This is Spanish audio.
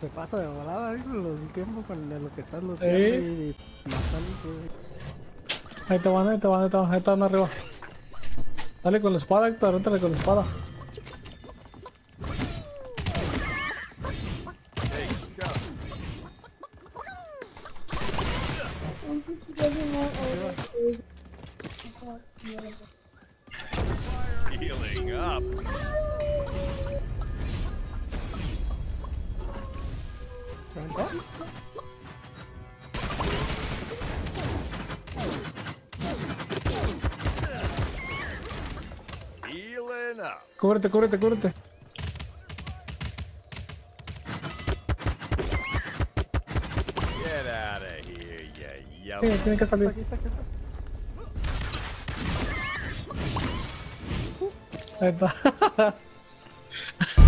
se pasa de volada ahí con los tiempos con lo que estás los Sí. y matando. Ahí te van, ahí te van, ahí te van, ahí están arriba. Dale con la espada, Héctor, entrale con la espada. Healing up. Up. Cúbrete, cúbrete, cúbrete. Tiene que salir.